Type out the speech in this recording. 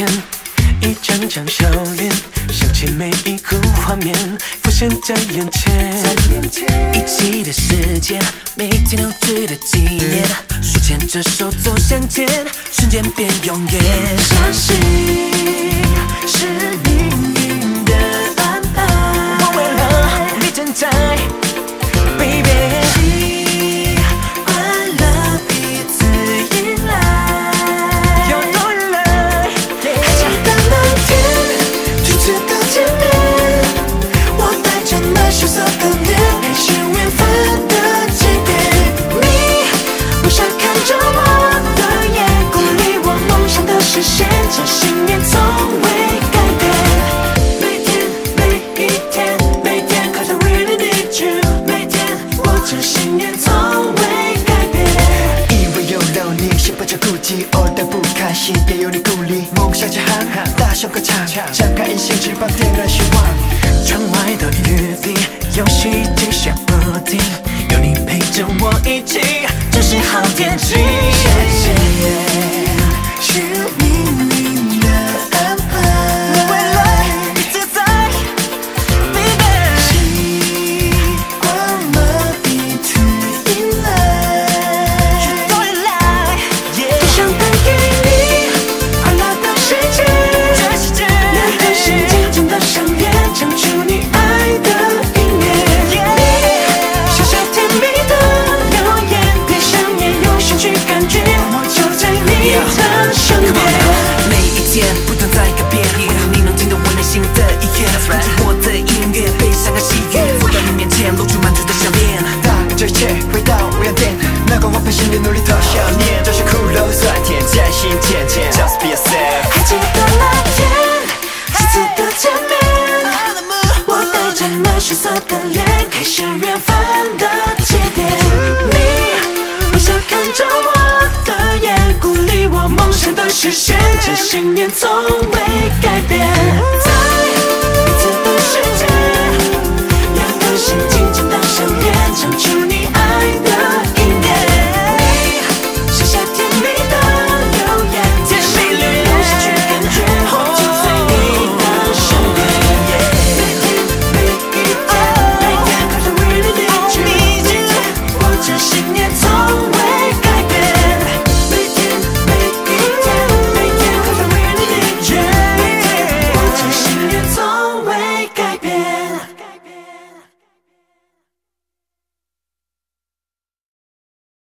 天，一张张笑脸，想起每一个画面，浮现在眼前。一起的时间，每天都值得纪念。手牵着手走向前，瞬间变永远。相信是偶尔不开心也有你鼓励，梦想着航航，大声歌唱，张开隐形翅膀，点燃希望。窗外的雨滴，游戏机下不停，有你陪着我一起，这是好天气。能够我陪心里努力多想念，这些苦乐酸甜，真心渐浅，Just be yourself。还记得那天初次的见面，我带着那羞涩的脸，开始缘分的起点。你微笑看着我的眼，鼓励我梦想的实现，这信念从未改变。